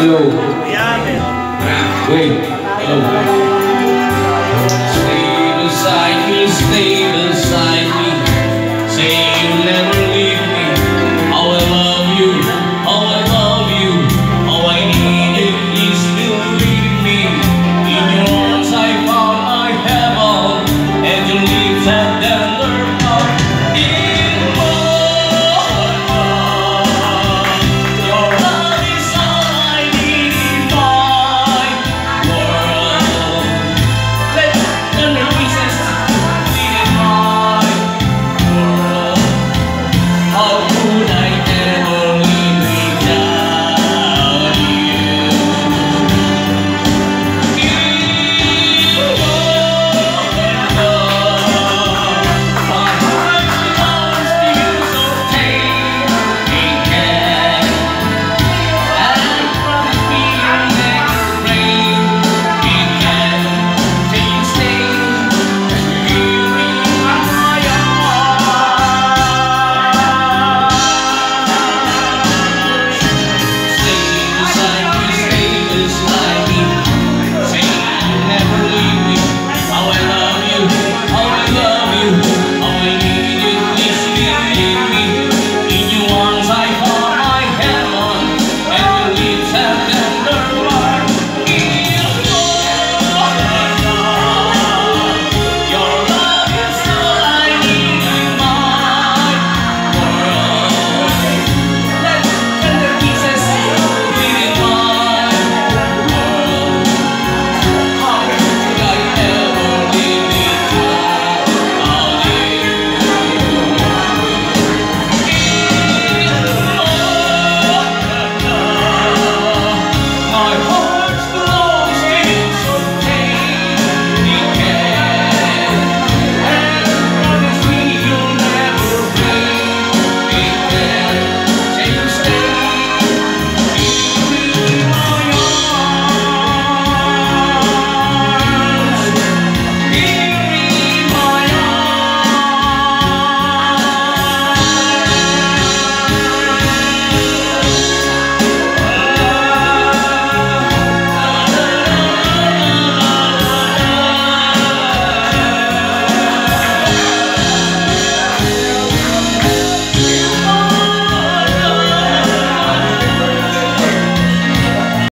Hello. Wait. Hello. Stay beside me,